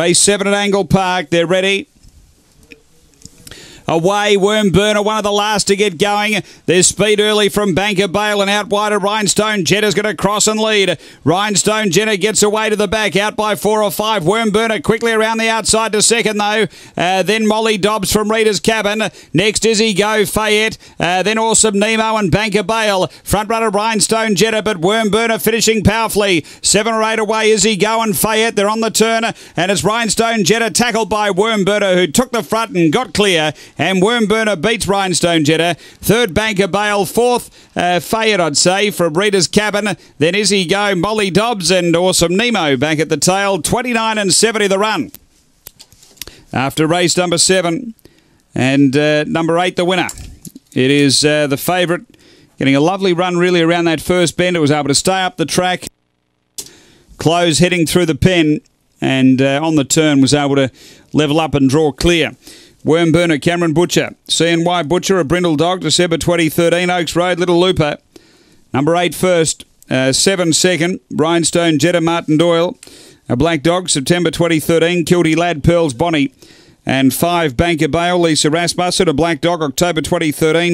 Race 7 at Angle Park. They're ready. Away, Worm Burner, one of the last to get going. There's speed early from Banker Bale and out wide Rhinestone. Jetta's going to cross and lead. Rhinestone Jetta gets away to the back, out by four or five. Worm Burner quickly around the outside to second, though. Uh, then Molly Dobbs from Reader's Cabin. Next is He Go Fayette. Uh, then Awesome Nemo and Banker Bale. Front runner Rhinestone Jetta, but Worm Burner finishing powerfully. Seven or eight away is He Go and Fayette. They're on the turn, and it's Rhinestone Jetta tackled by Worm Burner, who took the front and got clear and Wormburner beats Rhinestone Jetta. Third, Banker Bale. Fourth, uh, Fayette, I'd say, from Reader's Cabin. Then Izzy Go, Molly Dobbs, and Awesome Nemo back at the tail. 29 and 70 the run. After race number seven, and uh, number eight, the winner. It is uh, the favourite, getting a lovely run really around that first bend. It was able to stay up the track, close heading through the pen, and uh, on the turn was able to level up and draw clear. Worm Burner, Cameron Butcher. CNY Butcher, a brindle dog, December 2013, Oaks Road, Little Looper. Number eight first, uh, seven second, Rhinestone Jetta Martin Doyle. A black dog, September 2013, Kilty Lad Pearls Bonnie. And five, Banker Bale, Lisa Rasmussen, a black dog, October 2013.